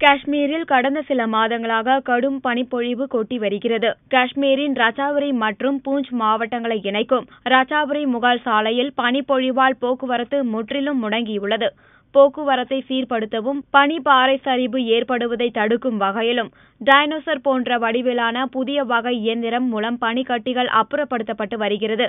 காஷ்மீரில் கடந்த சில மாதங்களாக கடும் பனிப்பொழிவு கொட்டி வருகிறது. காஷ்மீரின் ரஜாவரி மற்றும் பூஞ்ச் மாவட்டங்களை இணைக்கும் ரஜாவரி முகால் சாலையில் பனிப்பொழிவால் போக்குவரத்து முற்றிலும் முடங்கியுள்ளது. போக்குவரத்தை சீர்படுத்தவும் பனிப்பாறை சரிவு ஏற்படுவதை தடுக்கும் வகையிலும் டைனோசர் போன்ற வடிவிலான புதிய வகை இயந்திரம் மூலம் பனிக்கட்டிகள் அப்புறப்படுத்தப்பட்டு வருகிறது.